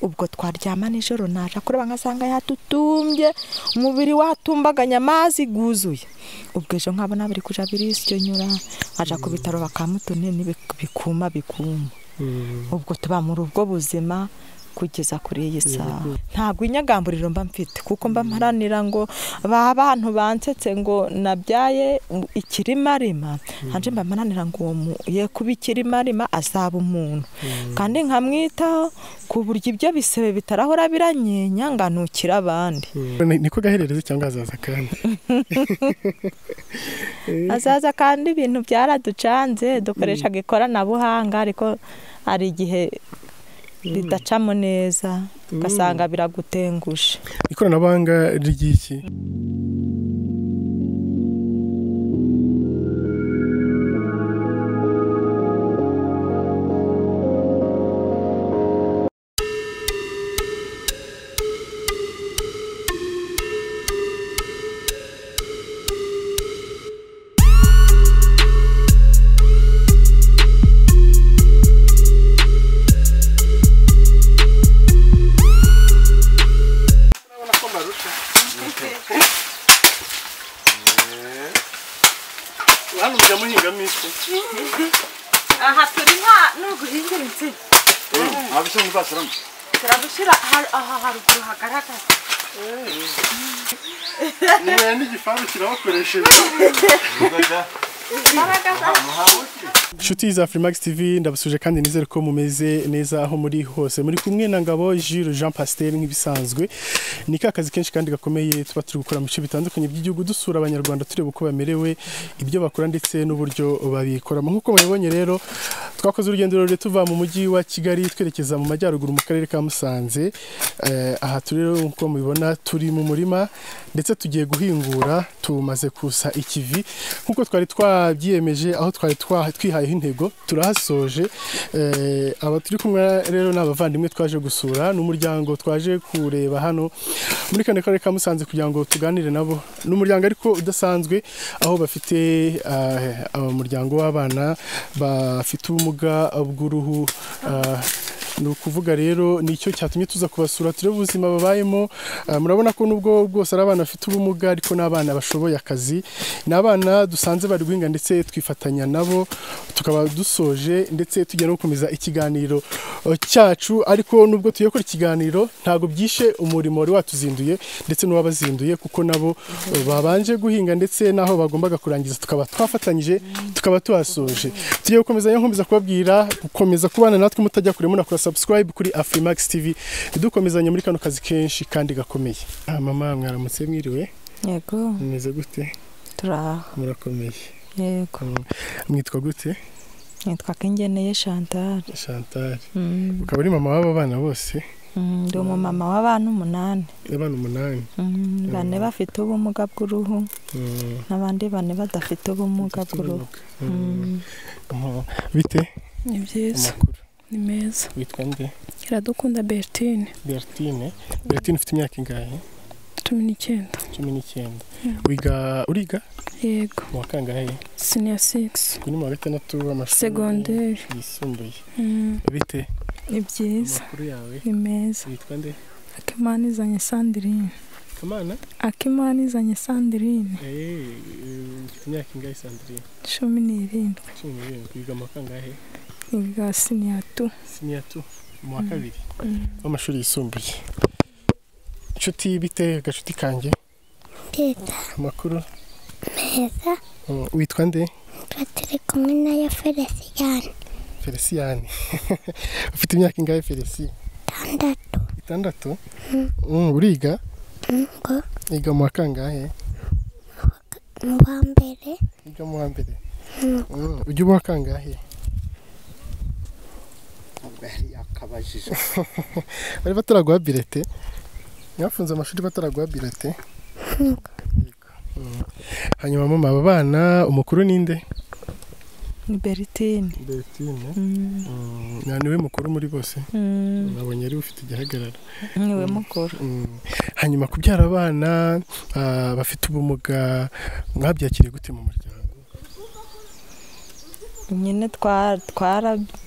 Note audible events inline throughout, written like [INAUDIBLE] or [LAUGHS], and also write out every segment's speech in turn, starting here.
ubwo twaryama nijoro naje kureba nkasanga yatutumbye umubiri watumbaganya amazi guzuye. Ubwo ejo nkabona biri kuja birisyo aja ku bitaro bakamutunini bikuma bikuma ubwo tuba muri ubwo buzima kugeza kuri iyi saha. Ntabwo inyagamburiro mba mfite kuko mba mparanira ngo ba bantu bansetse ngo nabyaye ikirimarima hanje mba mparanira ngo uwo ye kuba ikirimarima azaba umuntu. Kandi nkamwitaho ku buryo ibyo bisebe bitarahora biranyenya nganukira abandi. Niko gaherereza cyangwa hazaza kandi? [LAUGHS] Azaza kandi ibintu byaraducanze dukoreshaga ikoranabuhanga ariko hari igihe ridacamo neza ugasanga biragutengusha ikoranabuhanga ry'iki? Hano mujya muhingamo iki aha turi nka n'uguhingira insina abishyira mu rwasarama turabushyira aha haruguru hagaragara ni we n'igifaru kirabakoresheje inshuti za Freemax TV ndabasuje kandi nizere ko mumeze neza aho muri hose. Muri kumwe na Ngabo Jules Jean Pasteur nk'ibisanzwe. Ni ka kazi kenshi kandi gakomeye tuba turi gukora mu bice bitandukanye by'igihugu dusura abanyarwanda tureba uko bamerewe ibyo bakora ndetse n'uburyo babikoramo. Nk'uko mubibonye rero twakoze urugendo rurerure tuva mu mujyi wa Kigali twerekeza mu majyaruguru mu karere ka Musanze. Eh, aha turi rero nk'uko mubibona turi mu murima ndetse tugiye guhingura tumaze kusa ikivi. Nk'uko twari twabyiyemeje aho twari twa- twihayeho intego turahasoje Eh, aba turi kumwe rero ni abavandimwe twaje gusura ni umuryango twaje kureba hano muri kane karere ka Musanze kugira ngo tuganire nabo. Ni umuryango ariko udasanzwe aho bafite eh, umuryango w'abana bafite ubumuga bw'uruhu ah, ni ukuvuga rero ni cyo cyatumye tuza kubasura turebe ubuzima babayemo. Ah, murabona ko nubwo bwose ari abana bafite ubumuga ariko ni abana bashoboye akazi. Ni abana dusanze bari guhinga ndetse twifatanya nabo tukaba dusoje ndetse tujya no gukomeza ikiganiro eh, cyacu. Ariko nubwo tugiye gukora ikiganiro ntabwo byishe umurimo wari watuzinduye ndetse n'uwabazinduye kuko nabo eh, babanje guhinga ndetse n'aho bagombaga kurangiza tukaba twafatanyije tukaba tuhasoje. Tugiye gukomeza nkomeza kubabwira gukomeza kubana natwe mutajya kure munakora subscribe kuri Afrimax TV dukomezanya muri kano kazi kenshi kandi gakomeye. Ah, mama mwaramutse mwiriwe? Yego. Mumeze gute? Turaho murakomeye. Yego. Mm. mwitwa gute? Nitwa kingeneye chantal. Chantal. Mm, ukaba ari mama w'aba bana bose? Mm, ndi umumama w'abantu umunani. Abana umunani? Bane bafite ubumuga bw'uruhu. N'abandi bane badafite ubumuga bw'uruhu. bite? Ni byiza. Ni meza. Witwa nde? Iradukunda bertine. Bertine. Bertine ufite imyaka ingahe? Cumi n'icyenda. Cumi n'icyenda. Wiga uriga? Yego. Mu wa kangahe? Siniya sigisi uyu ni mu wa gatandatu w'amashuri segonderi yisumbuye. Mm, bite? Ni byiza. Amakuru yawe. Ni meza. Witwa nde? Akimana izanye sandirine kamana akimana izanye sandirine ufite imyaka ingahe sandrine? Cumi n'irindwi. Cumi n'irindwi. Wiga mu wa kangahe? Yiga siniya tu siniya tu mu wa kabiri Mm, w'amashuri yisumbuye. Inshuti bite gashuti kanjye Teta. Amakuru? Meza. Mm, witwa nde? Tuba turi kumwe na yo Feliciyani feliciyani [LAUGHS] ufite imyaka ingahe tandatu itandatu. Mm, uriga? Ngo. Yiga mu wa kangahe? Mu wa mbere. Yiga mu wa mbere. Mm. Mm, ujya uba wa kangahe yakabajije [LAUGHS] bari bataraguha birete mwafunze amashuri bataraguha birete hanyuma mama aba bana umukuru ninde ni beritine Bertine Mm, Mm, ni we mukuru muri bose? Mm, nabonye ari ufite igihagararo. Niwe mukuru. Hanyuma kubyara abana ah, bafite ubumuga mwabyakiriye gute mu muryango? Nyine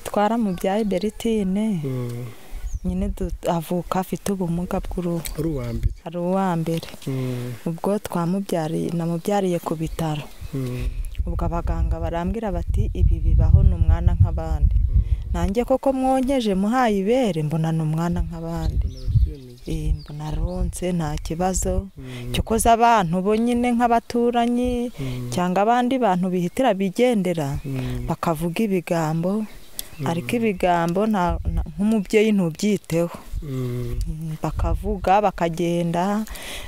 twaramubyaye beritine Mm. nyine avuka afite ubumuga bw'uruhu. Ari uwa mbere. Mm, ubwo twamubyariye namubyariye ku bitaro. Mm, ubwo abaganga barambwira bati ibi bibaho ni umwana nk'abandi. Nanjye koko mwonkeje muhaye ibere mbona ni umwana nk'abandi. Mbona aronse nta kibazo. Cyokoze abantu bo nyine nk'abaturanyi cyangwa abandi bantu bihitira bigendera. Bakavuga ibigambo ariko ibigambo nk'umubyeyi ntubyiteho. Mm, bakavuga bakagenda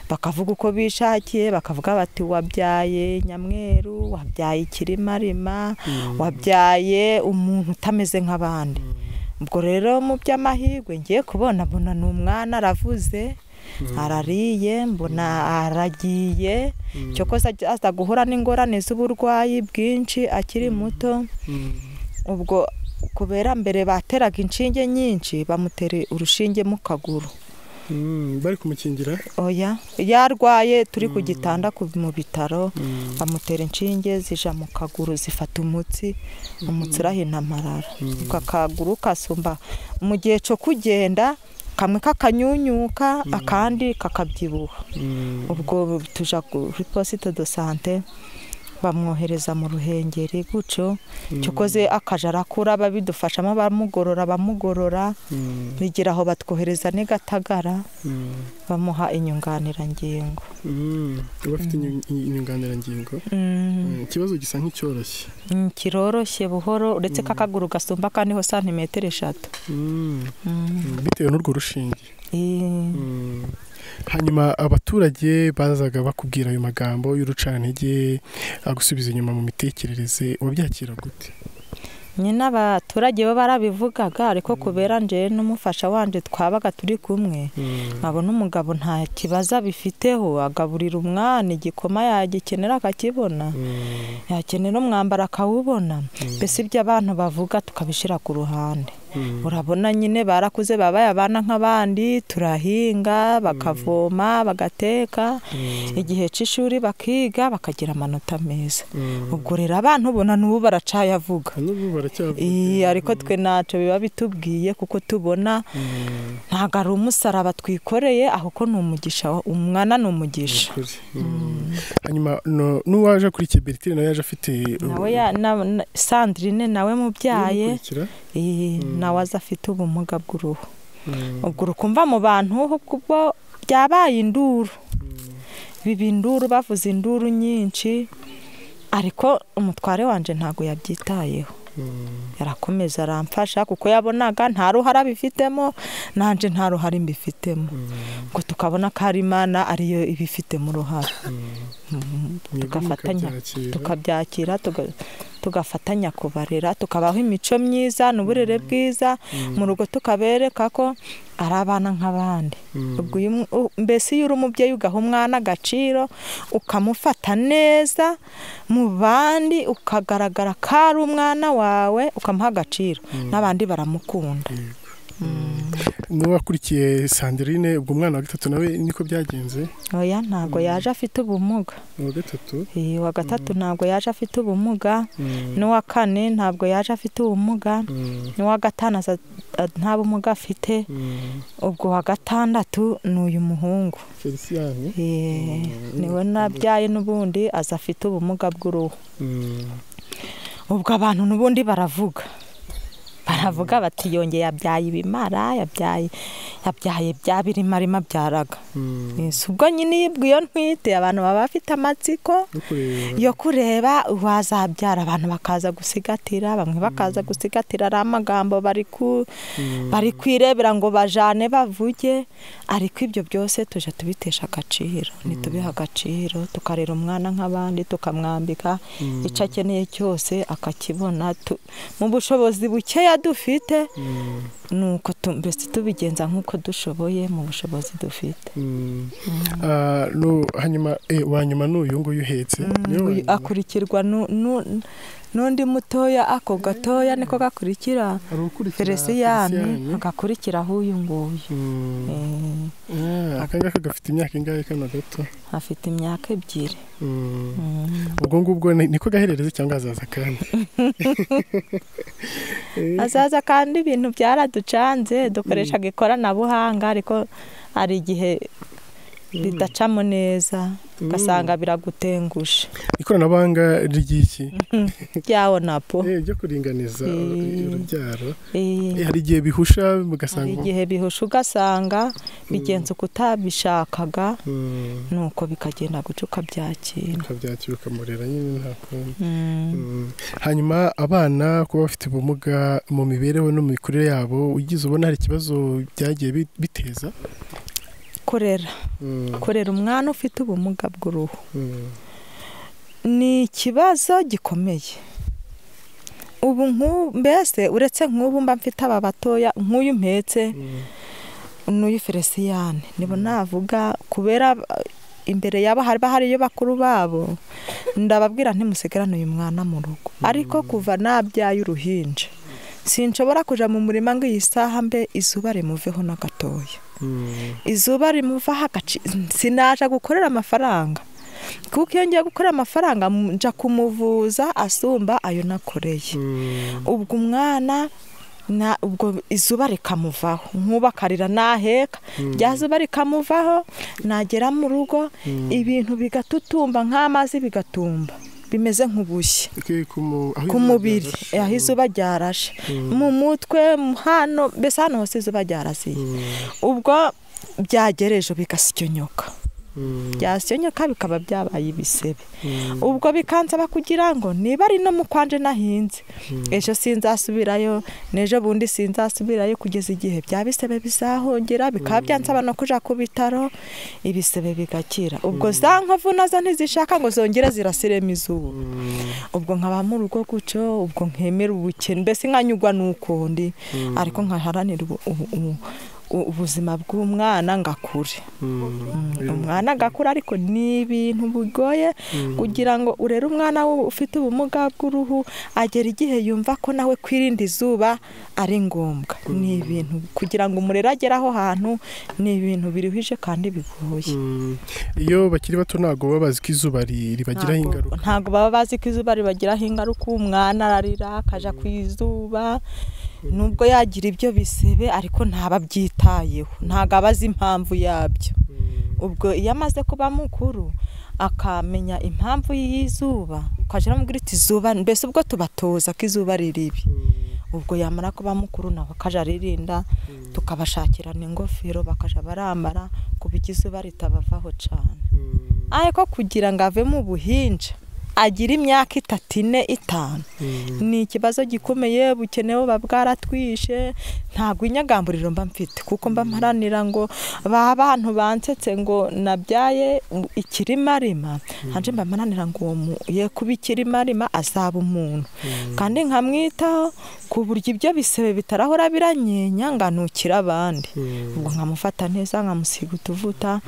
bakavuga uko bishakiye bakavuga bati wabyaye nyamweru wabyaye ikirimarima wabyaye umuntu utameze nk'abandi. Ubwo rero mu by'amahirwe ngiye kubona mbona ni umwana aravuze arariye mbona aragiye. Cyokoze ajya- aza guhura n'ingorane z'uburwayi bwinshi akiri muto. Ubwo kubera mbere bateraga inshinge nyinshi bamutera urushinge mu kaguru. Mm, bari kumukingira? Oya yarwaye turi ku gitanda ku- mu bitaro bamutera inshinge zija mu kaguru zifata umutsi umutsi urahina amarara. Ubwo akaguru kasumba mu gihe cyo kugenda kamwe kakanyunyuka akandi kakabyibuha. Ubwo tuja kuri posite do sante bamwohereza mu ruhengeri gutyo. Cyokoze akaja arakura babidufashamo bamugorora bamugorora. Bigira aho batwohereza n'i gatagara. Bamuha inyunganirangingo Mm, uba afite inyu- inyunganirangingo Mm, Mm, ikibazo gisa nk'icyoroshye. Mm, kiroroshye buhoro uretse ko akaguru gasumba kandiho santimetero eshatu. Mm, Mm, mm, bitewe n'urwo rushinge. Eh, Mm. Hanyuma abaturage bazaga bakubwira ayo magambo y'urucantege agusubiza inyuma mu mitekerereze wabyakira gute? Nyine abaturage bo barabivugaga ariko kubera nje n'umufasha wanje twabaga turi kumwe nkabona umugabo nta kibazo abifiteho agaburira umwana igikoma yagikenera akakibona yakenera umwambaro akawubona. Mbese ibyo abantu bavuga tukabishyira ku ruhande. Urabona nyine barakuze babaye abana nk'abandi turahinga bakavoma bagateka. Igihe cy'ishuri bakiga bakagira amanota meza. Ubwo rero abantu ubona n'ubu Iyi, ariko twe ntacyo biba bitubwiye kuko tubona ntabwo ari umusaraba twikoreye ahubwo ni umugisha umwana ni umugisha. Mm. hanyuma n'uwaje kuri kiberitire nawe yaje afite sandrine nawe mubyaye. Nawe aza afite ubumuga bw'uruhu. Mm. ubwo urukumva mu bantu ubwo byabaye induru. Biba induru bavuze induru nyinshi ariko umutware wanje ntabwo yabyitayeho. Mm. yarakomeza aramfasha kuko yabonaga nta ruhare abifitemo nanjye nta ruhare mbifitemo. Ngo tukabona ko ari imana ariyo ibifitemo uruhare Mwebwe tugafatanya tukabyakira tuga- tugafatanya kubarera tukabaho imico myiza n'uburere bwiza mu rugo tukabereka ko ari abana nk'abandi. Mm. mbese iyo uri umubyeyi ugaha umwana agaciro ukamufata neza mu bandi ukagaragara ko ari umwana wawe ukamuha agaciro. N'abandi baramukunda. N'uwakurikiye Sandrine ubwo umwana wa gatatu nawe niko byagenze? Oya ntabwo yaje afite ubumuga. Uwa gatatu? Uwa gatatu ntabwo yaje afite ubumuga. Mm. n'uwa kane ntabwo yaje afite ubumuga. N'uwa gatanu nta bumuga afite. Ubwo wa gatandatu ni uyu muhungu. Niwe nabyaye n'ubundi aza afite ubumuga bw'uruhu. Ubwo abantu n'ubundi baravuga. Baravuga bati yongeye yabyaye ibimara yabyaye yabyaye bya birimarima byaraga. Mm. Yes, ubwo nyine iyo iyo ntwite abantu baba bafite amatsiko yo kureba. uwazabyara. Abantu bakaza gusigatira bamwe bakaza gusigatira ari amagambo bari ku bari kwirebera ngo bajane bavuge. Ariko ibyo byose tujya tubitesha agaciro. Ntitubihe agaciro tukarera umwana nk'abandi tukamwambika icyo akeneye cyose akakibona. Mu bushobozi bukeya dufite Mm. ni uko mbese tubigenza nk'uko dushoboye mu bushobozi dufite Mm. Ah, hanyuma eh, wa nyuma n'uyu nguyu uhetse Uyu nyuma? akurikirwa n'undi mutoya ako gatoya niko gakurikira feresiyani Feliciyani. agakurikiraho uyu nguyu Mm. Eh, Ah, aka ngaka gafite imyaka ingahe kano gato afite imyaka ebyiri Mm. Mm. ubwo ngubwo ni- niko gaherereze cyangwa hazaza kandi [LAUGHS] hazaza kandi ibintu byaraducanze dukoreshaga ikoranabuhanga ariko hari igihe ridacamo neza ugasanga biragutengushe ikoranabuhanga ry'iki? Ryawo napo. Eh, ryo kuringaniza Eh. urubyaro. Eh, hari igihe bihusha hari mugasanga igihe bihusha ugasanga bigenza uko utabishakaga nuko bikagenda guca ukabyakira. Ukabyakira ukamurera nyine nta kundi. Hanyuma abana kuba bafite ubumuga mu mibereho no mu mikurire yabo ugize ubona hari ikibazo byagiye bi- biteza? Kurera. Mm, kurera umwana ufite ubumuga bw'uruhu. Mm, ni ikibazo gikomeye. Ubu mbese uretse nk'ubu mba mfite aba batoya nk'uyu mpetse mm, n'uyu feresiyani. Nibo navuga kubera uh, imbere yabo haba hariyo bakuru babo ndababwira ntimusigarane uyu mwana mu rugo. Ariko kuva nabyaye uruhinja sinshobora kujya mu murima ngo iyi saha mbe izuba rimuveho na gatoya izuba rimuvaho sinaje gukorera amafaranga. Kuko iyo ngiye gukorera amafaranga njya kumuvuza asumba ayo nakoreye. Mm, ubwo umwana na ubwo izuba rikamuvaho nk'ubu akarira naheka rya zuba rikamuvaho nagera mu rugo ibintu bigatutumba nk'amazi bigatumba. Bimeze nk'ubushye. Ku mubiri aho izuba ryarashe. Mu mutwe mu- hano mbese hano hose izuba ryarasiye. Ubwo byagereje bigasyonyoka Mm, byasyonyoka bikaba byabaye ibisebe. Mm, ubwo bikansaba kugira ngo niba ari no mu kwanje nahinze. Ejo sinzasubirayo n'ejo bundi sinzasubirayo kugeza igihe bya bisebe bizahongera bikaba byansaba no kuja ku bitaro ibisebe bigakira. Ubwo za nkovu na zo ntizishaka ngo zongere zirasiremo izuba. Ubwo nkaba mu rugo gutyo ubwo nkemera ubukene mbese nkanyugwa n'ukundi. Ariko nkaharanira ubu- ubuzima bw'umwana ngakure. Mm, umwana agakura ariko ni ibintu bigoye kugira ngo urere umwana ufite ubumuga bw'uruhu agera igihe yumva ko nawe kwirinda izuba ari ngombwa. Ni ibintu kugira ngo umurere agere aho hantu ni ibintu biruhije kandi bigoye. Mm. iyo bakiri bato ntabwo baba bazi ko izuba ri- ribagiraho ingaruka. Ntabwo baba bazi ko izuba ribagiraho ingaruka umwana ararira akajya ku izuba. Nubwo yagira ibyo bisebe ariko ntaba abyitayeho. Ntabwo aba azi impamvu yabyo. Ubwo iyo amaze kuba mukuru akamenya impamvu y'izuba ukajya uramubwira uti izuba mbese ubwo tubatoza ko izuba ari ribi ubwo yamara kuba mukuru nawe akajya aririnda tukabashakirana ingofero bakajya barambara ku izuba ritabavaho cyane ariko kugira ngo ave mu buhinja agire imyaka itatu ine itanu. Ni ikibazo gikomeye bukene buba bwaratwishe. Ntabwo inyagamburiro mba mfite kuko mba mparanira ngo ba bantu bansetse ngo nabyaye ikirimarima. Hanje mba mparanira ngo uwo ye kuba ikirimarima azaba umuntu. Kandi nkamwitaho ku buryo ibyo bisebe bitarahora biranyenya nganukira abandi. Ubwo nkamufata neza nkamusiga utuvuta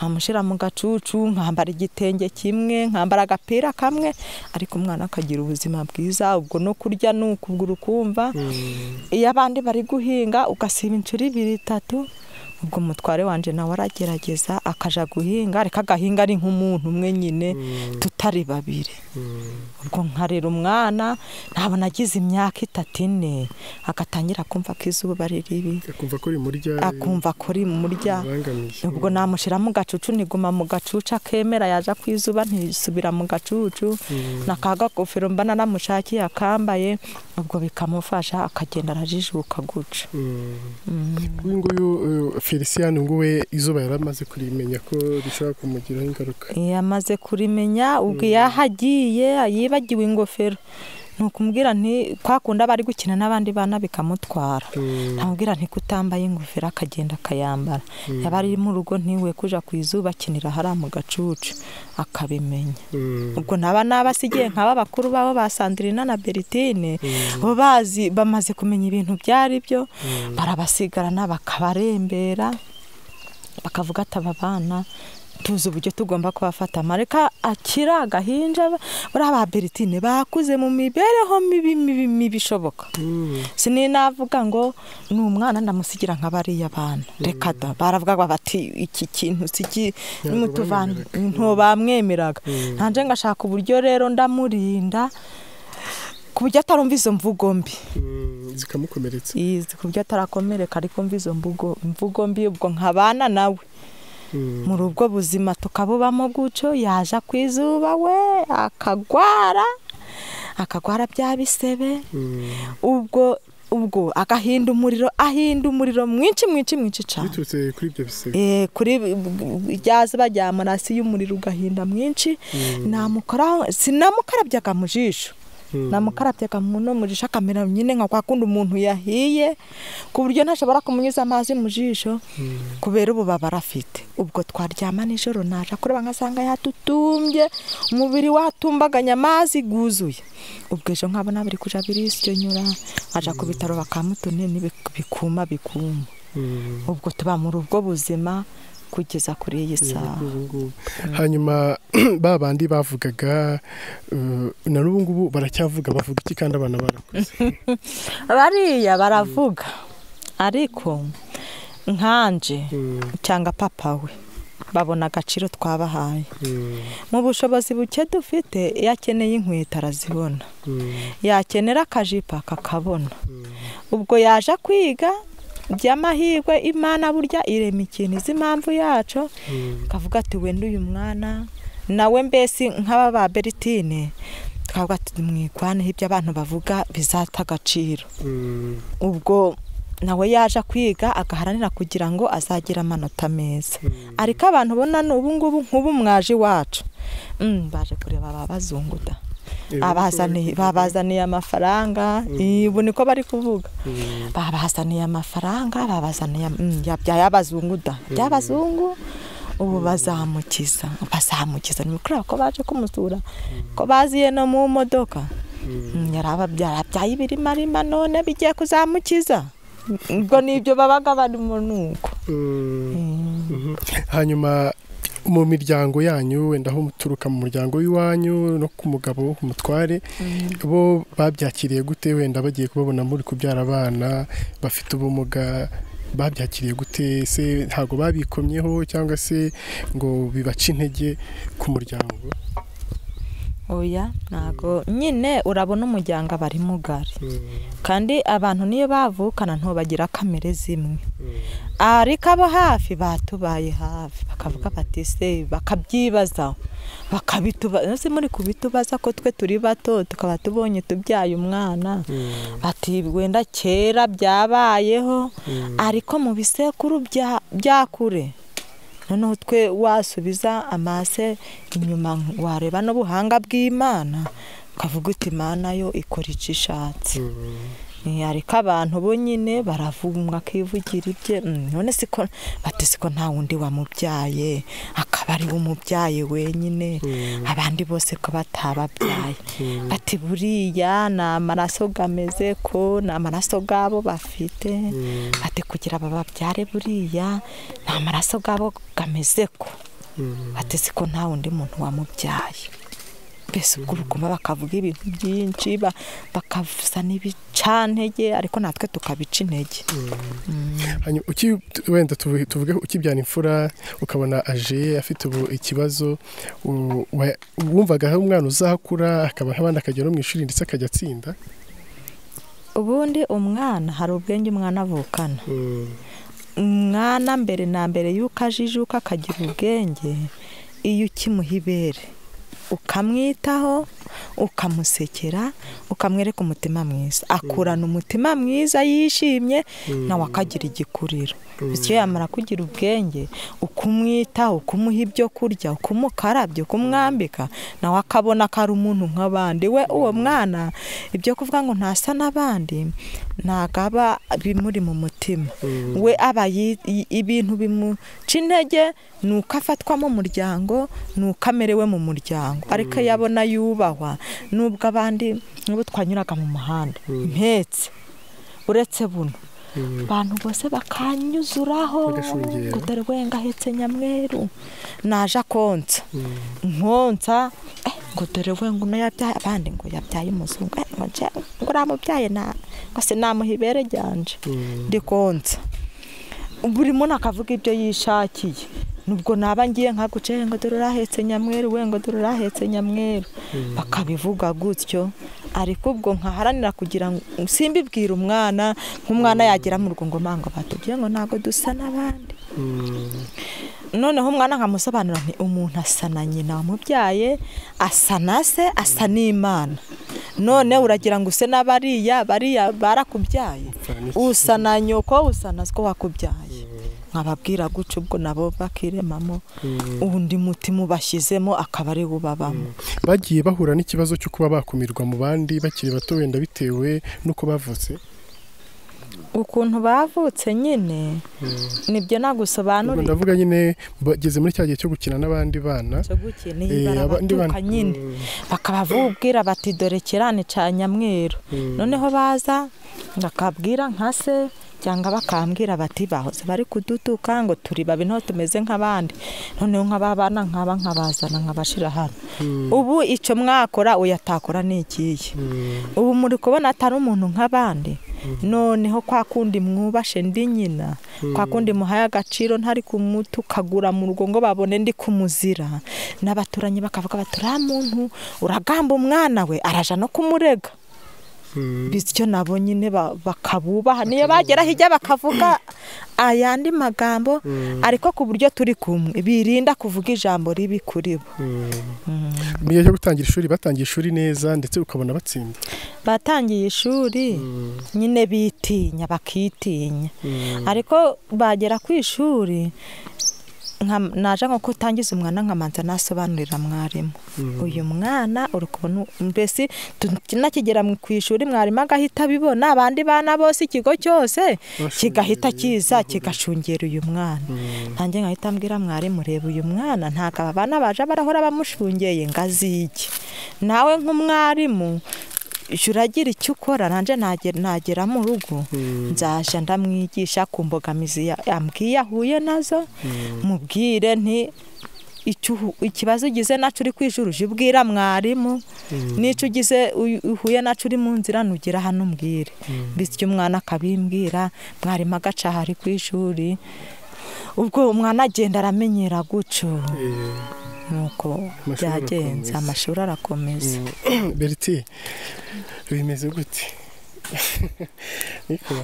nkamushyira mu gacucu nkambara igitenge kimwe nkambara agapira kamwe. Ariko umwana akagira ubuzima bwiza ubwo no kurya ni ukugura ukumva. Iyo abandi bari guhinga ugasiba inshuro ibiri itatu ubwo umutware wanjye nawe aragerageza akaja guhinga. Ariko agahinga ari nk'umuntu umwe nyine tutari babiri. Ubwo nkarera umwana ntabona agize imyaka itatu ine. Agatangira kumva ko izuba ari ribi. Akumva ko rimurya ubwo namushyira mu gacucu niguma mu gacucu akemera yaja ku izuba ntisubira mu gacucu. N'aka gakofero mba naramushakiye akambaye. Ubwo bikamufasha akagenda arajijuka guca. Uyu nguyu uh, Felicien ngo we izuba yari amaze kurimenya ko rishobora kumugiraho ingaruka. Iyo amaze kurimenya ubwo iyo ahagiye yibagiwe ingofero. Ni ukumubwira nti kwa kundi aba ari gukina n'abandi bana bikamutwara. Ntamubwira nti kutambaye ingofero akagenda akayambara. Yaba ari mu rugo ntiwe kuja ku izuba akinira hariya mu gacucu akabimenya. Mm, ubwo naba nabasigiye nk'aba bakuru babo ba Sandrina na Bertine bo bazi bamaze kumenya ibintu byari byo barabasigarana bakabarembera bakavuga ati aba bana tuzi uburyo tugomba kubafatamo ariko akiri agahinja buriya ba beritine bakuze mu mibereho mibi mibi mibi ishoboka. Sininavuga ngo ni umwana ndamusigira nka bariya bana. Reka da baravuga bati iki kintu siki nimutuvane ntobamwemeraga nanje ngashaka uburyo rero ndamurinda ku buryo atarumva izo mvugo mbi. Zikamukomeretsa. Ku buryo atarakomereka ariko mva izo mvugo mbi ubwo nkabana nawe. Muri ubwo buzima tukabubamo gutyo yaje ku izuba we akagwara akagwara bya bisebe. Ubwo ubwo agahinda umuriro ahinda umuriro mwinshi mwinshi mwinshi cyane biturutse kuri ibyo bisebe. Eh, kuri zuba rya marasi y'umuriro ugahinda mwinshi. Namukoraho sinamukarabyaga mu jisho. Namukarabyaga mu no mu jisho akamera nyine nka kwa kundi umuntu yahiye ku buryo ntashobora kumunyuza amazi mu jisho kubera ububabara afite ubwo twaryama nijoro naje kureba nkasanga yatutumbye umubiri watumbaganya amazi guzuye. Ubwo ejo nkabona biri kuja birisonyura aja ku bitaro bakamutunini bikuma bikuma. Ubwo tuba muri ubwo buzima kugeza kuri iyi saha hanyuma [CLEARS THROAT] ba bandi bavugaga uh, na n'ubu ngubu baracyavuga bavuga iki kandi abana barakuze [LAUGHS] bariya baravuga. Ariko nkanje cyangwa papa we babona agaciro twabahaye. Mu bushobozi buke dufite iyo akeneye inkweto arazibona. Yakenera akajipo akakabona ubwo yaje kwiga by'amahirwe imana burya irema ikintu izi impamvu yacu kavuga ati wenda uyu mwana nawe mbese nk'aba ba beritine? Twavuga ati mwigwaneho ibyo abantu bavuga bizata agaciro. Ubwo nawe yaje kwiga agaharanira kugira ngo azagire amanota meza. Ariko abantu ubona ni ubu ngubu nk'ubu mwaje iwacu Mm, baje kureba ababazunguda babazaniye amafaranga. Ubu niko bari kuvuga. Babazaniye amafaranga babazaniye mm, ya- bya y'abazungu da. By'abazungu ubu bazamukiza. Bazamukiza. Ni kureba ko baje kumusura. Ko baziye no mu modoka. Mm, yarababyara byaye ibirimarima none bigiye kuzamukiza. Ubwo ni byo babaga barimo nuko. Hanyuma mu miryango yanyu wenda aho muturuka mu muryango w'iwanyu no ku mugabo ku mutware bo babyakiriye gute? Wenda bagiye kubabona muri kubyara abana bafite ubumuga babyakiriye gute? Se ntabwo babikomyeho cyangwa se ngo bibace intege ku muryango? Oya ntago. Nyine urabona umuryango aba ari mugari kandi abantu niyo bavukana ntubagira kamere zimwe. Ariko abo hafi batubaye hafi. Bakavuga bati se bakabyibazaho bakabitubaza muri kubitubaza ko twe turi bato tukaba tubonye tubyaye umwana. Bati wenda kera byabayeho ariko mu bisekuru bya kure noneho twe wasubiza amase inyuma wareba n'ubuhanga bw'imana. Ukavuga uti imana yo ikora icyo ishatse. Eh, ariko abantu bo nyine baravumwa akivugira ibye. Mm, none siko bati siko nta wundi wamubyaye. Akaba ari we umubyaye wenyine. Abandi bose ko batababyaye. Bati buriya ni amaraso gameze ko ni amaraso gabo bafite. Bati kugira bababyare buriya ni amaraso gabo gameze ko. Bati siko nta wundi muntu wamubyaye. Mbese ubwo uruguma bakavuga ibintu byinshi ba- bakavuza n'ibicantege ariko natwe tukabica intege. Uki wenda tuvuge ukibyara imfura ukabona aje afite ubu ikibazo wumvaga aho umwana uzakura akaba nk'abandi akajya no mu ishuri ndetse akajya atsinda? Ubundi umwana hari ubwenge umwana avukana. Umwana mbere na mbere y'uko ajijuka akagira ubwenge iyo ukimuha ibere. Ukamwitaho ukamusekera ukamwereka umutima mwiza. Akurana umutima mwiza yishimye nawe akagira igikuriro. Bityo yamara kugira ubwenge ukumwitaho ukumuha ibyo kurya ukumukarabya ukumwambika nawe akabona ko ari umuntu nk'abandi. We uwo mwana ibyo kuvuga ngo ntasa n'abandi ntabwo aba bimuri mu mutima. We aba ibintu bimuca intege ni uko afatwa mu muryango ni uko amerewe mu muryango. Ariko iyo abona yubahwa nubwo abandi n'ubu twanyuraga mu muhanda. Mpetse. Uretse buno. Abantu bose bakanyuzuraho. Dore wenga ahetse nyamweru. Naje konsa. Nkonsa. Eh, ngo dore wenga uno yabyaye abandi ngo yabyaye umuzungu. Eh, ngo ngo se namuha ibere ryanje. Ndi konsa. Buri muntu akavuga ibyo yishakiye. Nubwo naba ngiye nka guce ngo dore urahetse nyamweru we ngo dore urahetse nyamweru bakabivuga gutyo. Ariko ubwo nkaharanira kugira ngo simbibwire umwana nk'umwana yagera mu rugo ngo mango batubwiye ngo ntabwo dusa n'abandi. Noneho umwana nkamusobanura nti umuntu asa na nyina wamubyaye asa na se asa n'imana. None uragira ngo use n'abariya bariya barakubyaye. Usa na nyoko usa na two wakubyaye. Nkababwira gutyo ubwo nabo bakiremamo undi mutima ubashyizemo akaba ari ubabamo bagiye bahura n'ikibazo cyo kuba bakumirwa mu bandi bakiri bato wenda bitewe n'uko bavutse. Ukuntu bavutse nyine ni byo ubwo nagusobanurira ndavuga nyine bageze muri cya gihe cyo gukina n'abandi bana. Cyo gukina Eh, nyine. Bakababwira bati dore kirane cya nyamweru. Noneho baza bakabwira nka se cyangwa bakambwira bati bahoze bari kudutuka ngo turi babi nto tumeze nk'abandi. Noneho nk'ababana nkaba nkabazana nkabashira hano. Ubu icyo mwakora uyatakora ni ikihe? Ubu muri kubona atari umuntu nk'abandi. Noneho kwa kundi mwubashe ndi nyina. Kwa kundi muhaye agaciro ntari kumutukagura mu rugo ngo babone ndi kumuzira. N'abaturanyi bakavuga bati uriya muntu uragamba umwana we araja no kumurega. Bityo nabo nyine ba- bakabubaha. Niyo bagera hirya bakavuga ayandi magambo ariko ku buryo turi kumwe. Birinda kuvuga ijambo ribi kuri bo. Mu gihe cyo gutangira ishuri batangiye ishuri neza ndetse ukabona batsinda. Batangiye ishuri nyine bitinya bakitinya. Ariko bagera ku ishuri naje nko kutangiza umwana nkamanza nasobanurira mwarimu. Uyu mwana uri kubona mbese tunakigera ku ishuri mwarimu agahita abibona abandi bana bose ikigo cyose kigahita kiza kigashungera uyu mwana. Nanjye nkahita mbwira mwarimu reba uyu mwana ntabwo aba bana baje barahora bamushungeye ngo azige nawe nk'umwarimu jya uragira icyo ukora nanjye nagera mu rugo nzajya ndamwigisha ku mbogamizi ya- yambwiye ahuye na zo mubwire nti ikibazo ugize na cyo uri ku ishuri ujye ubwira mwarimu n'icyo ugize uhuye na cyo uri mu nzira nugera hano umbwire bityo umwana akabimbwira mwarimu agaca ahari ku ishuri ubwo umwana agenda aramenyera gutyo. Nuko byagenze amashuri arakomeza. [COUGHS] Beriti bimeze gute? [LAUGHS] Niko.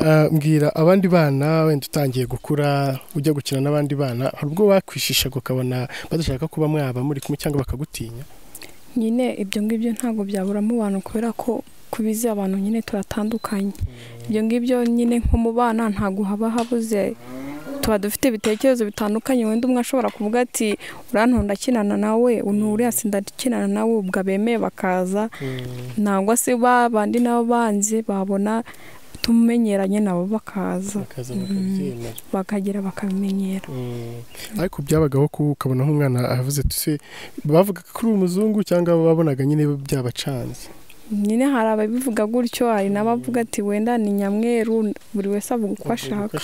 Ah, mbwira abandi bana wenda utangiye gukura ujya gukina n'abandi bana hari ubwo bakwishishaga ukabona badashaka kuba mwaba muri kumwe cyangwa bakagutinya? Nyine ibyo ngibyo ntabwo byaburamo abantu kubera ko kubizi abantu nyine turatandukanye. Ibyo ngibyo nyine nko mu bana ntabwo haba habuze tuba dufite ibitekerezo bitandukanye wenda umwe ashobora kuvuga ati uriya ndakinana nawe uriya sindakinana nawe ubwo abemeye bakaza. Ntabwo se ba bandi nabo banzi babona tumenyeranye nabo bakaza. Bakabyemera. Bakagera bakabimenyera. Ariko byabagaho ko ukabona nk'umwana avuze tuse bavuga ko uri umuzungu cyangwa babonaga nyine byabacanze nyine hari ababivuga gutyo hari n'abavuga ati wenda ni nyamweru buri wese avuga uko ashaka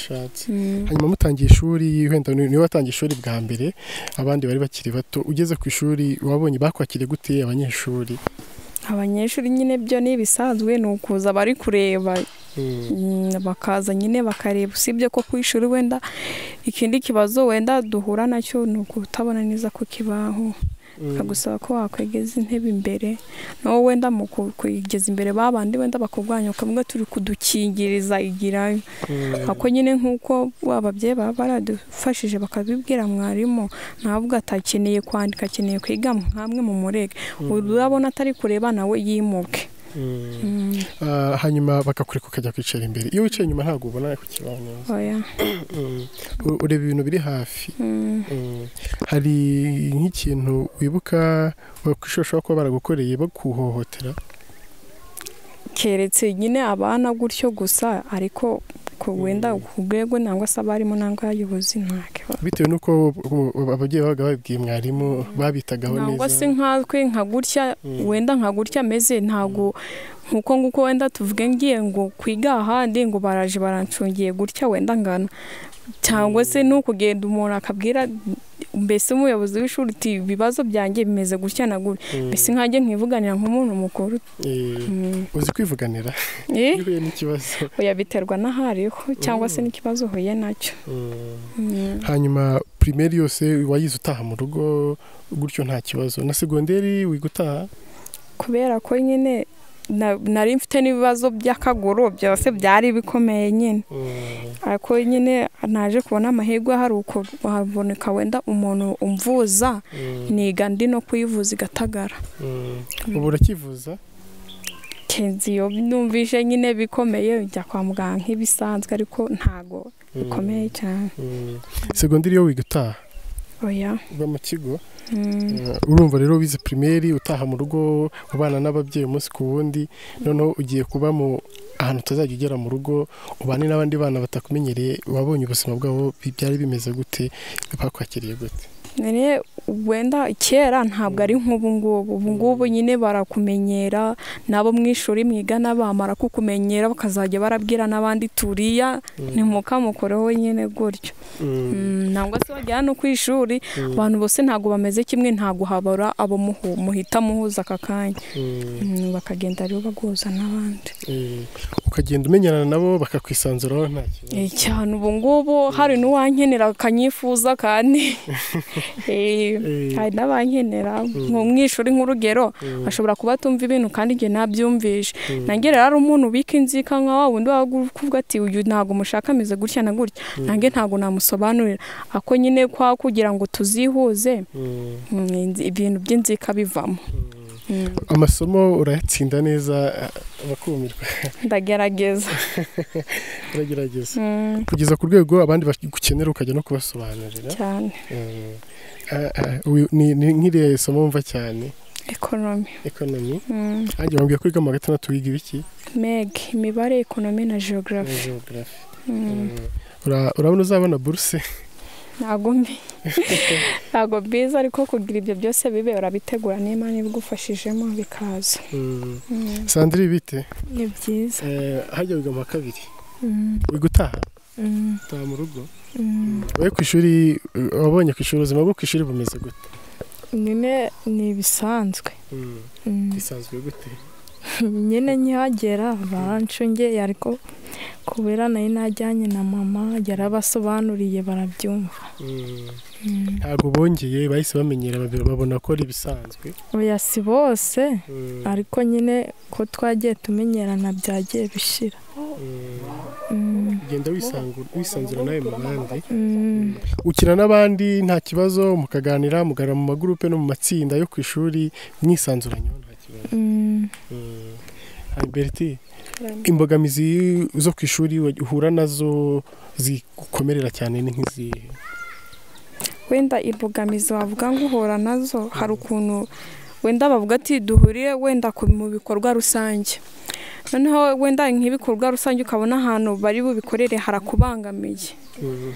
Mm. hanyuma mutangiye ishuri wenda ni- ni we watangiye ishuri bwa mbere abandi bari bakiri bato. Ugeze ku ishuri wabonye bakwakiriye gute abanyeshuri? Abanyeshuri nyine byo ni ibisanzwe ni ukuza bari kureba. Mm, bakaza nyine bakareba. Usibye ko ku ishuri wenda ikindi kibazo wenda duhura na cyo ni ukutabona neza ku kibaho. Bakagusaba ko wakwegeza intebe imbere. Nawe wenda mu kuyigeza imbere babandi wenda bakugwanya ukavuga turi kudukingiriza igirayo. Ako nyine nk'uko ababyeyi baba baradufashije bakabibwira mwarimu ntavuga atakeneye kwandika akeneye kwiga nkamwe mu murege urabona atari kureba nawe yimuke. Mm, hanyuma bakakureka ukajya kwicara imbere. Iyo wicaye inyuma ntabwo ubona ku kibaho neza. U- ureba ibintu biri hafi. Mm. Mm. hari nk'ikintu wibuka bashobora kuba baragukoreye bakuhohotera? Keretse nyine abana gutyo gusa ariko wenda ku rwego nangwa se abarimu nangwa abayobozi nta kibazo bitewe n'uko ababyeyi babaga babibwiye mwarimu babitagaho nangwa se neza nkatwe nka gutya wenda nka gutya ameze ntabwo nk'uko nguko wenda tuvuge ngiye ngo kwiga ahandi ngo baraje barancungiye gutya wenda ngana. Cyangwa se ni ukugenda umuntu akabwira mbese umuyobozi w'ishuri uti ibibazo byanjye bimeze gutya na gutya mbese nkanjye nkivuganira nk'umuntu mukuru? Eh, Mm. uzi kwivuganira? Eh, [LAUGHS] iyo uhuye n'ikibazo. Oya biterwa n'ahariho cyangwa se n'ikibazo uhuye na cyo. Hanyuma pirimeri yose wayize utaha mu rugo gutyo nta kibazo. Na segonderi wiga utaha? Kubera ko nyine nari mfite n'ibibazo by'akaguru byose byari bikomeye nyine. Ariko nyine naje kubona amahirwe hari uko haboneka wenda umuntu umvuza niga ndi no kuyivuza igatagara. Ubu urakivuza kenzi iyo numvise nyine bikomeye njya kwa muganga nk'ibisanzwe ariko ntago bikomeye cyane. Segonderi yo wiga utaha? Oya. Uba mu kigo Mm. Uh, urumva rero wize pirimeri utaha mu rugo ubana n'ababyeyi umunsi ku wundi noneho ugiye kuba mu ahantu utazajya ugera mu rugo ubane n'abandi bana batakumenyereye wabonye ubuzima bwabo byari bimeze gute bakwakiriye gute? Wenda kera ntabwo ari nk'ubu ngubu. Ubu ngubu nyine barakumenyera n'abo mu ishuri mwigana bamara kukumenyera bakazajya barabwira n'abandi turiya ntimukamukoreho nyine gutyo. Mm, nangwa se wajyana no ku ishuri? Abantu bose ntabwo bameze kimwe ntabwo habura abo muhita muhuza aka kanya. Mm, bakagenda rero baguhuza n'abandi. Ukagenda umenyerana nabo bakakwisanzuraho nta kibazo. Eh, cyane ubu ngubu hari n'uwankenera akanyifuza kandi. [LAUGHS] [LAUGHS] hari n'abankenera nko mu ishuri nk'urugero ashobora kuba atumva ibintu kandi njye nabyumvishe nanjye rero ari umuntu ubika inzika nka wa wundi waba kuvuga ati uyu ntabwo mushaka ameze gutya na gutya. Nanjye ntabwo namusobanurira. Ako nyine kwa kugira ngo tuzihuze mm, ibintu by'inzika bivamo. Mm, amasomo urayatsinda neza uh, bakumirwa [LAUGHS] ndagerageza. [LAUGHS] Uragerageza Mm, kugeza ku rwego abandi bagukenera ukajya no kubasobanurira. Cyane. Mm. Ni ni nk'iriya somo wumva cyane. Ekonomi ekonomi Mm, hanjye wambwiye ko wiga mu gatandatu wiga ibiki? Meg imibare ekonomi na Mm. Mm. Ura- urabona uzabona buruse ntabwo mbi ntabwo mbizi ariko kugira ibyo byose bibe urabitegura n'imana ibigufashijemo bikaza. Mm. Mm. sandrine bite? Ni byiza. Eh, hajya wiga mu wa kabiri. Utaha? Mm, utaha mu rugo? Wowe ku ishuri wabonye ku ishuri ubuzima bwo ku ishuri bumeze gute? Nyine ni ibisanzwe bisanzwe gute? Nyine nkihagera barancungeye ariko kubera nari najyanye na mama yarabasobanuriye barabyumva Mm. Mm. ntabwo bongeye bahise bamenyera babona ko ari ibisanzwe oya si bose Mm. ariko nyine ko twagiye tumenyerana byagiye bishira Mm. Mm, ugenda wisangu- wisanzura nawe mu bandi mm. ukina n'abandi nta kibazo mukaganira mugara mu magurupe no mu matsinda yo ku ishuri mwisanzuranyeho nta kibazo Mm. Mm. Alberti imbogamizi zo ku ishuri uhura na zo zigukomerera cyane ni nk'izihe wenda imbogamizi wavuga ngo uhura na zo hari ukuntu wenda bavuga ati duhurire wenda mu bikorwa rusange. Noneho wenda nk'ibikorwa rusange ukabona ahantu bari bubikorere harakubangamiye Mm.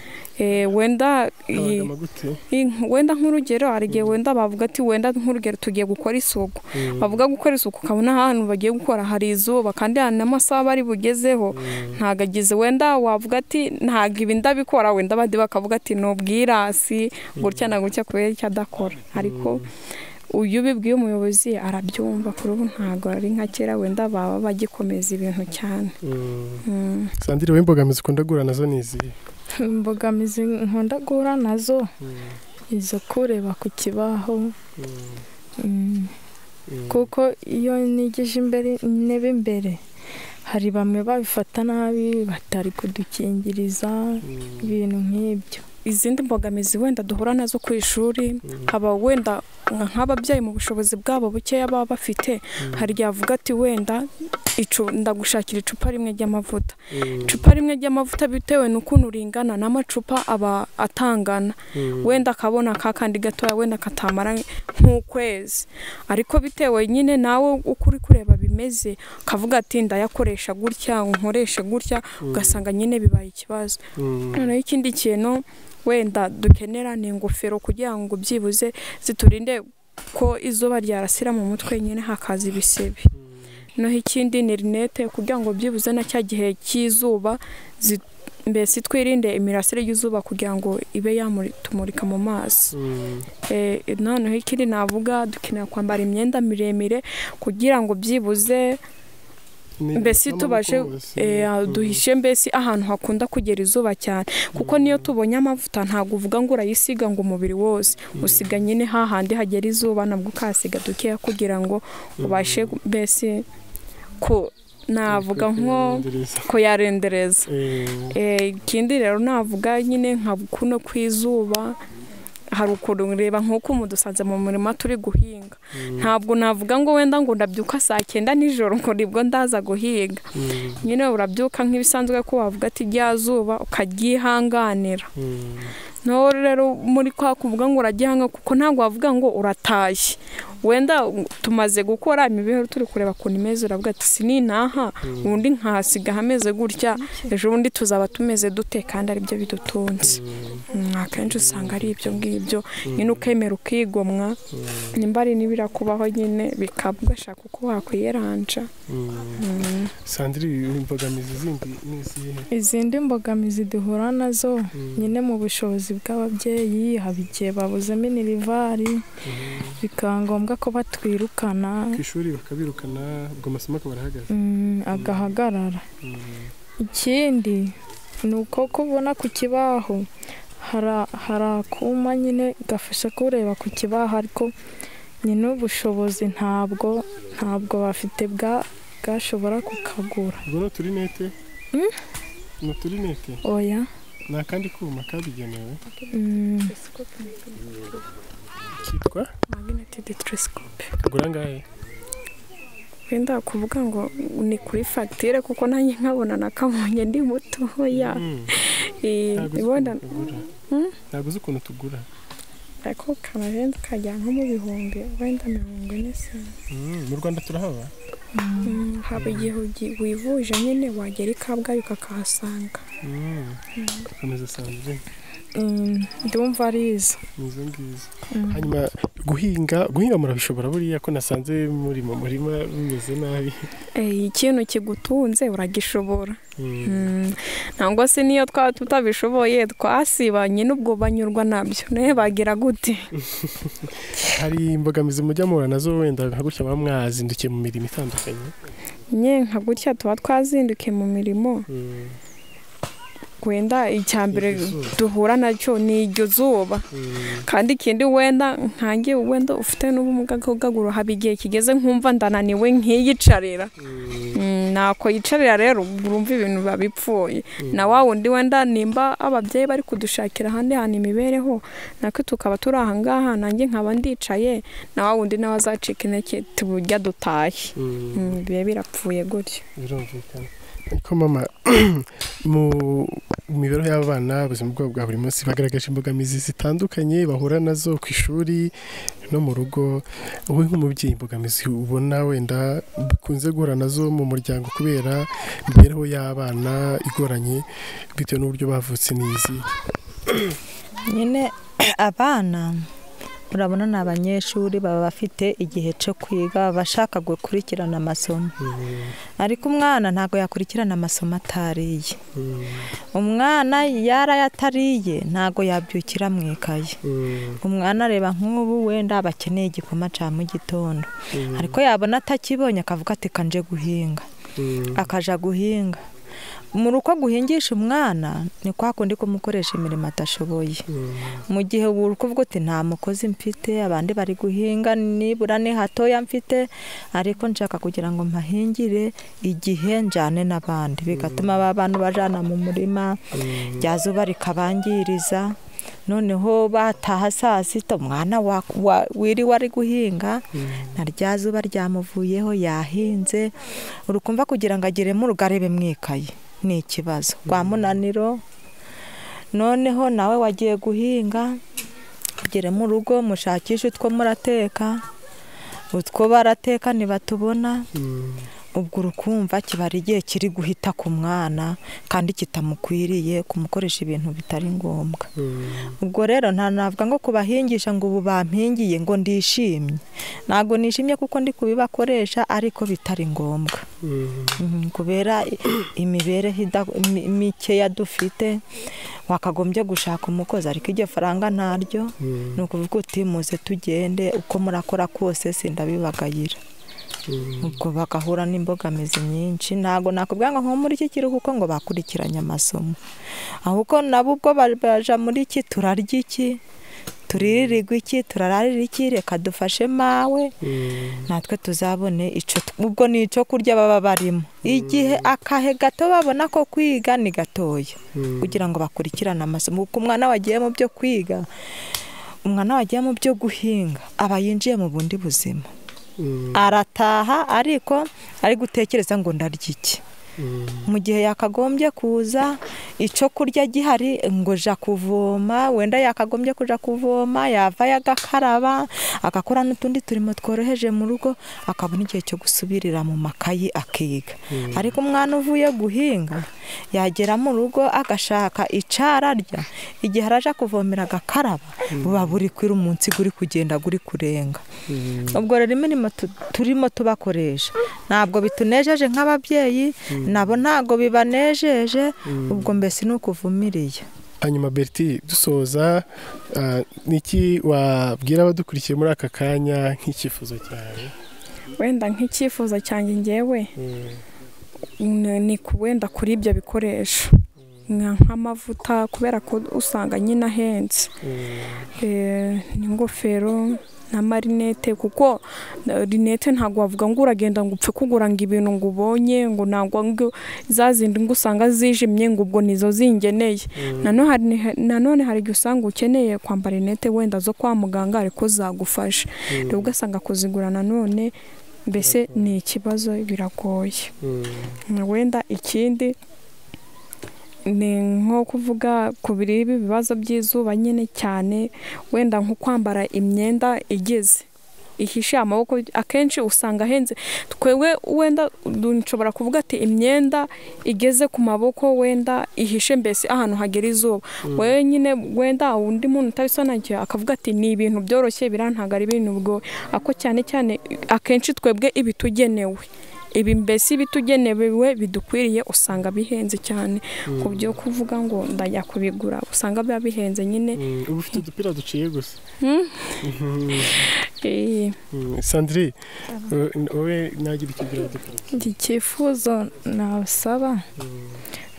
Wenda Abagama gute i- wenda nk'urugero hari igihe wenda bavuga ati wenda nk'urugero tugiye gukora isuku. Mm. bavuga gukora isuku ukabona ahantu bagiye gukora hari izuba kandi hari n'amasaha bari bugezeho. Ntabwo agize wenda wavuga ati ntabwo ibi ndabikora wenda abandi bakavuga ati ni ubwirasi gutya na gutya kubera icyo adakora. Ariko uyu ubibwiye umuyobozi arabyumva kuri ubu ntabwo ari nka kera wenda baba bagikomeza ibintu cyane. Mm. Mm. sandire wowe imbogamizi ukunda guhura na zo ni izihe? Imbogamizi nkunda guhura na zo. Izo kureba ku kibaho. Mm. kuko iyo nigije imbere intebe imbere hari bamwe babifata nabi batari kudukingiriza ibintu nk'ibyo. Izindi mbogamizi wenda duhura na zo ku ishuri haba wenda nk'ababyeyi mu bushobozi bwabo bukeya baba bafite. Hari igihe avuga ati wenda ndagushakira icupa rimwe ry'amavuta. Icupa rimwe ry'amavuta bitewe n'ukuntu ringana n'amacupa aba atangana. Wenda akabona ka kandi gatoya wenda katamara nk'ukwezi. Ariko bitewe nyine nawe uko uri kureba bimeze ukavuga ati ndayakoresha gutya nkoreshe gutya ugasanga nyine bibaye ikibazo. Noneho ikindi kintu wenda dukenera ni ingofero kugira ngo byibuze ziturinde ko izuba ryarasira mu mutwe nyine hakaza ibisebe. Noneho ikindi ni rinete kugira ngo byibuze na cya gihe cy'izuba mbese twirinde imirasire y'izuba kugira ngo ibe yatumurika mu maso. Eh, noneho ikindi navuga dukenera kwambara imyenda miremire kugira ngo byibuze mbese tubashe eh, duhishe mbese ahantu hakunda kugera izuba cyane. Kuko niyo tubonye amavuta ntabwo uvuga ngo urayisiga ngo umubiri wose. Usiga nyine hahandi hagera izuba nabwo ukahasiga dukeya kugira ngo ubashe mbese ko navuga nko kuyarendereza. Eh, ikindi rero navuga nyine nka kuno kw'izuba hari ukuntu ureba nk'uko umuntu dusanze mu murima turi guhinga. Ntabwo navuga ngo wenda ngo ndabyuka saa cyenda nijoro ngo ni bwo ndaza guhinga. Nyine urabyuka nk'ibisanzwe ko wavuga ati rya zuba ukaryihanganira nawe rero muri kwa kuvuga ngo uragihanga kuko ntabwo wavuga ngo uratashye wenda tumaze gukora imibereho turi kureba ukuntu imeze uravuga ati sininaha ubundi nkahasiga hameze gutya ejo bundi tuzaba tumeze dute kandi ari byo bidutunze. Mm, akenshi usanga ari ibyo ngibyo. Nyine ukemera ukigomwa nimba ari n'ibirakubaho nyine bikaba ugashaka uko wakwiyeranja sandiri imbogamizi zindi ni izihe izindi mbogamizi duhura na zo nyine mu bushobozi bw'ababyeyi haba igihe babuzemo inirivari bikaba ngombwa ko batwirukana ku ishuri bakabirukana ubwo amasomo akaba arahagaze. Mm, agahagarara. Ikindi ni uko kubona ku kibaho hara- hari akuma nyine gafasha kureba ku kibaho ariko nyine ubushobozi ntabwo ntabwo bafite bwa bwashobora kukagura. Ubwo ni uturinete? Ni uturinete? Oya. Ni akandi kuma kabigenewe? Mm, kitwa? Magnetic telescope kagura angahe wenda kuvuga ngo ni kuri fagitire kuko nanjye nkabona nakabonye ndi mutoya. Mm. Eh, ntabwo uzi ibona ukuntu tugura. Hmm? uzi ukuntu tugura. Ariko kaba wenda kajya nko mu bihumbi wenda mirongo ine se Mm, mu rwanda turahaba? Haba igihe wivuje nyine wagera i kabgayi ukakahasanga. Komeza sandrine mm, ndumva ari izo izo ngizo hanyuma guhinga guhinga murabishobora buriya ko nasanze muri mu murima bimeze nabi. Eh, ikintu kigutunze uragishobora. Mm. Mm, ntabwo se niyo twaba tutabishoboye twasibanye n'ubwo banyurwa na byo. Nawe bagira gute? [LAUGHS] Hari imbogamizi mujya muhura na zo wenda nka gutya muba mwazindukiye mu mirimo itandukanye? Nye nka gutya tuba twazindukiye mu mirimo. Mm. Wenda icya mbere duhura na cyo ni iryo zuba. Mm. kandi ikindi wenda nkange wenda ufite n'ubumuga bw'akaguru haba igihe kigeze nkumva ndananiwe nkiyicarira. Mm, ntako yicarira rero urumva ibintu biba bipfuye. Na wa wundi wenda nimba ababyeyi bari kudushakira ahandi hantu imibereho natwe tukaba turi aha ngaha nanjye nkaba ndicaye na wa wundi nawe azacika intege tujya dutahe. Mm. Mm, bibe birapfuye gutyo birumvikana. Ariko mama [CLEARS THROAT] mu mibereho y'abana ubuzima bwabo bwa buri munsi bagaragaje imbogamizi zitandukanye bahura na zo ku ishuri no mu rugo. Wowe nk'umubyeyi imbogamizi ubona wenda bikunze guhura na zo mu muryango kubera imibereho y'abana igoranye bitewe n'uburyo bavutse n'izi nyine [CLEARS THROAT] abana urabona ni abanyeshuri baba bafite igihe cyo kwiga bashaka gukurikirana amasomo. Ariko umwana ntabwo yakurikirana amasomo atariye. Umwana yarayatariye ntabwo yabyukira mu ikaye umwana areba nk'ubu wenda aba akeneye igikoma cya mu gitondo. Ariko yabona atakibonye akavuga ati kanje guhinga. Akaja guhinga. Mu rugo guhingisha umwana ni kwa kundi kumukoresha imirimo atashoboye. Mu gihe uri kuvuga uti nta mukozi mfite abandi bari guhinga nibura ni hatoya mfite ariko nshaka kugira ngo mpahingire igihe njyane n'abandi. Bigatuma ba bantu bajyana mu murima rya zuba rikabangiriza. Noneho bataha saa sita umwana wa- wa- wiriwe ari guhinga na rya zuba ryamuvuyeho yahinze. Urukumva kugira ngo ageremo urugarebe mwikaye. Ni ikibazo kwa munaniro noneho nawe wagiye guhinga ugere mu rugo mushakishe utwo murateka utwo barateka ntibatubona. Ubwo urukumva kiba ari igihe kiri guhita ku mwana kandi kitamukwiriye kumukoresha ibintu bitari ngombwa. Ubwo rero nta navuga ngo kubahingisha ngo ubu bampingiye ngo ndishimye. Ntabwo nishimye kuko ndi kubibakoresha ariko bitari ngombwa. Mhm, kubera i- imibereho mikeya dufite wakagombye gushaka umukozi ariko iryo faranga ntaryo ni ukuvuga uti muze tugende uko murakora kose sindabibagayira. Ubwo bagahura n'imbogamizi nyinshi. Ntabwo nakubwira ngo nko muri iki kiruhuko ngo bakurikiranye amasomo. Ahubwo nabo ubwo ba- baja muri iki turarya iki? Turirirwa iki? Turararira iki? Reka dufashe mawe. Natwe tuzabone ico ubwo ni icyo kurya baba barimo. Igihe akahe gato babona ko kwiga ni gatoya. Kugira ngo bakurikirane amasomo. Kuko umwana wagiye mu byo kwiga umwana wagiye mu byo guhinga aba yinjiye mu bundi buzima. Arataha ariko ari gutekereza ngo ndarya iki? Mu gihe yakagombye kuza icyo kurya gihari ngo ja kuvoma. Wenda yakagombye kuja kuvoma yavayo agakaraba agakora n'utundi turimo tworoheje mu rugo akabona igihe cyo gusubirira mu makayi akiga. Ariko umwana uvuye guhinga yagera mu rugo agashaka icara arya. Igihe araja kuvomera agakaraba buba buri kwira umunsi guri kugenda guri kurenga. Ubwo rero imirimo tu- turimo tubakoresha. Ntabwo bitunejeje nk'ababyeyi nabo ntabwo bibanejeje ubwo mbese ni ukuvumiriye hanyuma berti dusoza ah, niki wabwira abadukurikiye muri aka kanya nk'icyifuzo cyawe? Wenda nk'icyifuzo cyanjye ngewe ni ni ku wenda kuri ibyo bikoresho. Nka- nk'amavuta kubera ko usanga nyine ahenze. Eh, n'ingofero na marinete kuko na- rinete ntabwo wavuga ngo uragenda ngo upfe kugura ngo ibintu ngo ubonye ngo ntabwo ngo za zindi ngo usanga zijimye ngo ubwo nizo zingeneye. Nanone hari- nanone hari igihe usanga ukeneye kwambara rinete wenda zo kwa muganga ariko zagufasha rero ugasanga kuzigura nanone mbese ni ikibazo biragoye. Wenda ikindi ni nko kuvuga ku biribi ibibazo by'izuba nyine cyane wenda nko kwambara imyenda igeze. Ihishe amaboko akenshi usanga ahenze. Twebwe wenda nshobora kuvuga ati imyenda igeze ku maboko wenda ihishe mbese ahantu hagera izuba. Wowe nyine wenda undi muntu utabisobanukiwe akavuga ati ni ibintu byoroshye biriya ntabwo ari ibintu bigoye ako cyane cyane akenshi twebwe ibitugenewe. Ibi mbese ibitugenewe bidukwiriye usanga bihenze cyane. Ku byo kuvuga ngo ndajya kubigura usanga biba bihenze nyine. Ubu ufite udupira duciye gusa. Eh, Mm, sandri uh, wowe nagira abadukurikiye icyifuzo nabasaba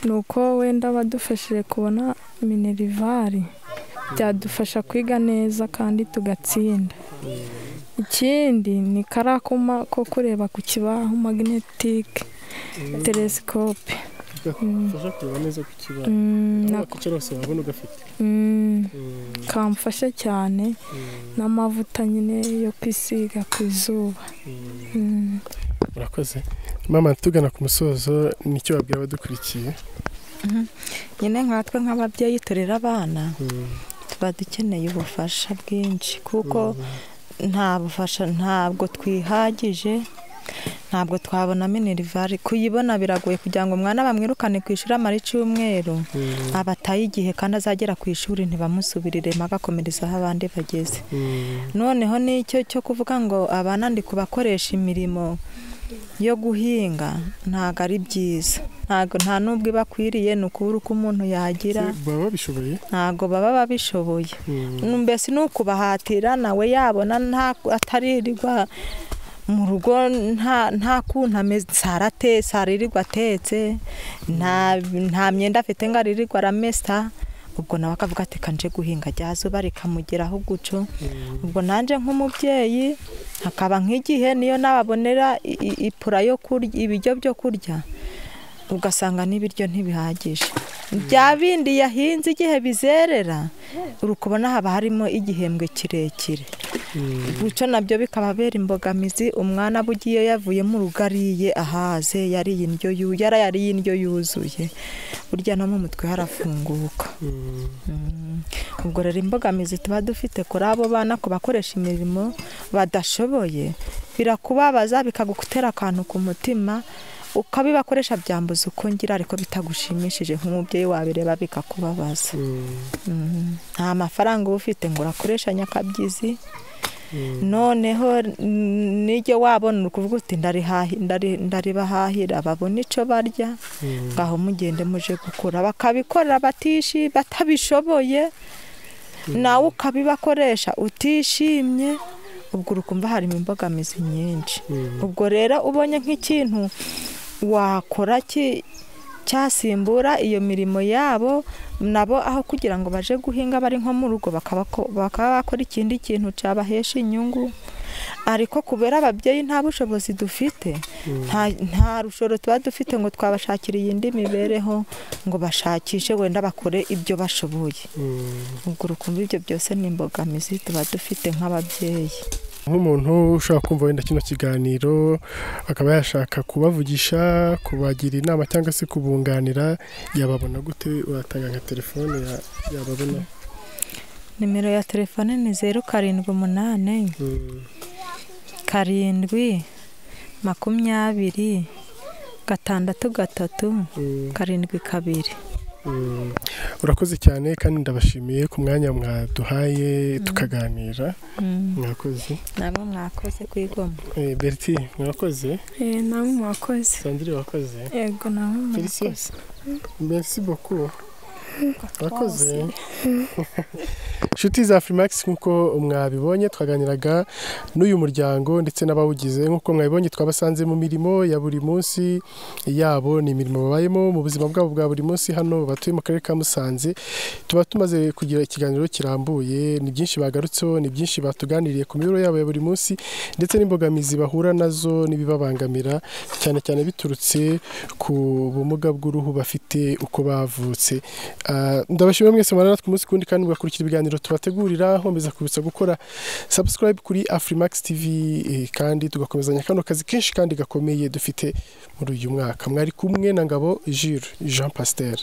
ni uko wenda badufashije kubona minerivari byadufasha kwiga neza kandi tugatsinda. Ikindi ni kariya kuma ko kureba ku kibaho magnetike telesikope gafasha kureba neza ku kibaho. Mm, wakwicara hose wabona ugafite. Mm, kamfasha cyane n'amavuta nyine yo kwisiga ku izuba. Mm. urakoze. Mama tugana ku musozo ni cyo wabwira abadukurikiye? Nyine nkatwe nk'ababyeyi turera abana. Tuba dukeneye ubufasha bwinshi kuko nta bufasha ntabwo twihagije ntabwo twabona minerivari kuyibona biragoye kugira ngo umwana bamwirukane ku ishuri amara icyumweru. Abataye igihe kandi azagera ku ishuri ntibamusubiriremo agakomereza aho abandi bageze. Noneho n'icyo cyo kuvuga ngo abana ndi kubakoresha imirimo. Yo guhinga ntabwo ari byiza. Ntabwo nta n'ubwo ibakwiriye ni ukubura uko umuntu yagira. Baba babishoboye? Ntabwo baba babishoboye. Mbese ni ukubahatira nawe yabona ataririrwa mu rugo nta kuntu ameze. Sarate saririrwa atetse. Nta nta myenda afite ngo aririrwa aramesa. Ubwo nawe akavuga ati kanje guhinga rya zuba rikamugeraho guco ubwo nanjye nk'umubyeyi hakaba nk'igihe niyo nababonera ipura yo kurya ibiryo byo kurya. Ugasanga n'ibiryo ntibihagije. Bya bindi yahinze igihe bizerera uri kubona haba harimo igihembwe kirekire. Bityo na byo bikababera imbogamizi umwana aba ugiye yavuye mu rugo ariye ahaze yariye indyo yu- yarayariye indyo yuzuye. Burya no mu mutwe harafunguka. Mm. ubwo rero imbogamizi tuba dufite kuri abo bana ku bakoresha imirimo badashoboye birakubabaza bikagutera akantu ku mutima ukabibakoresha byambuza uko ngira ariko bitagushimishije. Nk'umubyeyi wabireba bikakubabaza Mm. nta mafaranga uba ufite ngo urakoresha nyakabyizi. Noneho n- n'iryo wabona uri kuvuga uti ndaribahahira babona icyo barya. Ngaho mugende muje gukura. Bakabikorera batishi batabishoboye. Nawe ukabibakoresha utishimye ubwo uri kumva harimo imbogamizi nyinshi. Ubwo rero ubonye nk'ikintu wakora ki? Cyasimbura iyo mirimo yabo nabo aho kugira ngo baje guhinga bari nko mu rugo bakaba ko- bakaba bakora ikindi kintu cyabahesha inyungu. Ariko kubera ababyeyi nta bushobozi dufite nta nta rushoro tuba dufite ngo twabashakira iyindi mibereho ngo bashakishe wenda bakore ibyo bashoboye. Ubwo urukumva ibyo byose ni imbogamizi tuba dufite nk'ababyeyi. Nk'umuntu ushobora kumva wenda kino kiganiro akaba yashaka kubavugisha kubagira inama cyangwa se kubunganira yababona gute watanga nka telefone ya- yababona? Nimero ya telefone ni zeru karindwi umunani Mm, karindwi makumyabiri gatandatu gatatu mm, karindwi kabiri. Urakoze cyane kandi ndabashimiye ku mwanya mwaduhaye tukaganira. Mm. mwakoze namwe mwakoze kwigoma Eh, berti mwakoze Eh, namwe mwakoze. Sandire wakoze yego namwe mwakoze. merci beaucoup. Wakoze [LAUGHS] inshuti za Freemax nk'uko mwabibonye twaganiraga n'uyu muryango ndetse n'abawugize. Nk'uko mwabibonye twabasanze mu mirimo ya buri munsi. Yabo ni imirimo babayemo mu buzima bwabo bwa buri munsi. Hano batuye mu karere ka Musanze tuba tumaze kugira ikiganiro kirambuye. Ni byinshi bagarutseho ni byinshi batuganiriye ku mibereho yabo ya buri munsi ndetse n'imbogamizi bahura na zo n'ibibabangamira cyane cyane biturutse ku bumuga bw'uruhu bafite uko bavutse. Ndabashimira mwese mubana natwe umunsi kundi kandi mugakurikira ibiganiro tubategurira nkomeza kubitsa gukora. Subscribe kuri Afrimax TV eh, kandi tugakomezanya kano kazi kenshi kandi gakomeye dufite muri uyu mwaka. Mwari kumwe na Ngabo Jules Jean Pasteur.